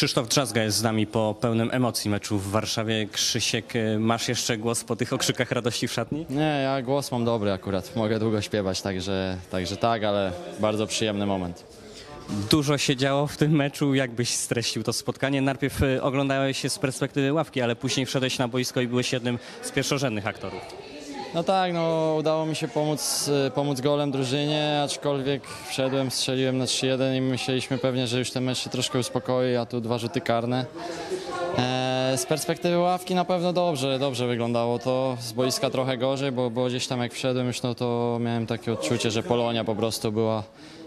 Krzysztof Drzazga jest z nami po pełnym emocji meczu w Warszawie. Krzysiek, y, masz jeszcze głos po tych okrzykach radości w szatni? Nie, ja głos mam dobry akurat. Mogę długo śpiewać, także, także tak, ale bardzo przyjemny moment. Dużo się działo w tym meczu. Jak byś streścił to spotkanie? Najpierw y, oglądałeś się z perspektywy ławki, ale później wszedłeś na boisko i byłeś jednym z pierwszorzędnych aktorów. No tak, no udało mi się pomóc, y, pomóc golem drużynie, aczkolwiek wszedłem, strzeliłem na 3-1 i myśleliśmy pewnie, że już ten mecz się troszkę uspokoi, a tu dwa rzuty karne. E, z perspektywy ławki na pewno dobrze, dobrze wyglądało to. Z boiska trochę gorzej, bo, bo gdzieś tam jak wszedłem już, no to miałem takie odczucie, że Polonia po prostu była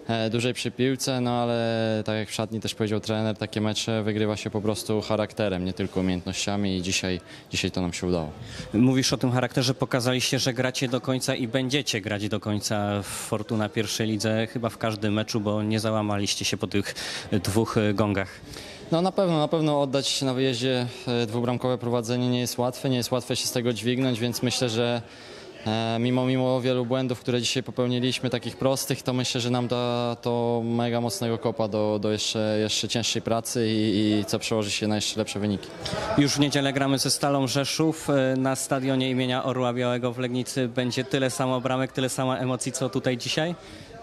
e, dłużej przy piłce, no ale tak jak w szatni też powiedział trener, takie mecze wygrywa się po prostu charakterem, nie tylko umiejętnościami i dzisiaj, dzisiaj to nam się udało. Mówisz o tym charakterze, pokazaliście, że gracie do końca i będziecie grać do końca w Fortuna pierwszej lidze, chyba w każdym meczu, bo nie załamaliście się po tych dwóch gongach. No na pewno, na pewno oddać na wyjeździe e, dwubramkowe prowadzenie nie jest łatwe, nie jest łatwe się z tego dźwignąć, więc myślę, że e, mimo, mimo wielu błędów, które dzisiaj popełniliśmy, takich prostych, to myślę, że nam da to mega mocnego kopa do, do jeszcze, jeszcze cięższej pracy i, i co przełoży się na jeszcze lepsze wyniki. Już w niedzielę gramy ze Stalą Rzeszów. Y, Na stadionie imienia Orła Białego w Legnicy będzie tyle samo bramek, tyle samo emocji, co tutaj dzisiaj?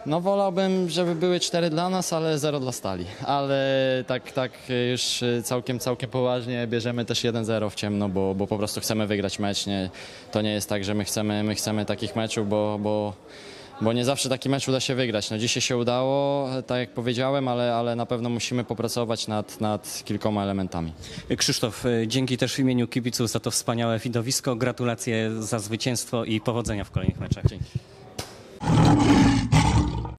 No wolałbym, żeby były cztery dla nas, ale zero dla Stali. Ale tak, tak już całkiem, całkiem poważnie bierzemy też 1-0 w ciemno, bo, bo po prostu chcemy wygrać mecz. Nie, to nie jest tak, że my chcemy, my chcemy takich meczów, bo, bo, bo nie zawsze taki mecz uda się wygrać. No dzisiaj się udało, tak jak powiedziałem, ale, ale na pewno musimy popracować nad, nad kilkoma elementami. Krzysztof, y, dzięki też w imieniu kibiców za to wspaniałe widowisko. Gratulacje za zwycięstwo i powodzenia w kolejnych meczach. Dzięki.